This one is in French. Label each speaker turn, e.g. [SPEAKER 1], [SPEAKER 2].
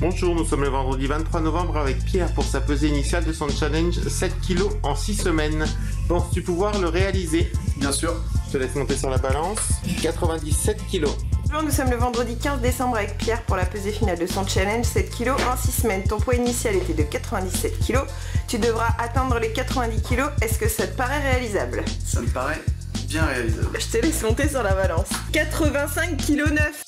[SPEAKER 1] Bonjour, nous sommes le vendredi 23 novembre avec Pierre pour sa pesée initiale de son challenge 7 kg en 6 semaines. Penses-tu pouvoir le réaliser?
[SPEAKER 2] Bien sûr.
[SPEAKER 1] Je te laisse monter sur la balance. 97 kg.
[SPEAKER 3] Bonjour, nous sommes le vendredi 15 décembre avec Pierre pour la pesée finale de son challenge 7 kg en 6 semaines. Ton poids initial était de 97 kg. Tu devras atteindre les 90 kg. Est-ce que ça te paraît réalisable?
[SPEAKER 2] Ça me paraît bien réalisable.
[SPEAKER 3] Je te laisse monter sur la balance. 85 kg 9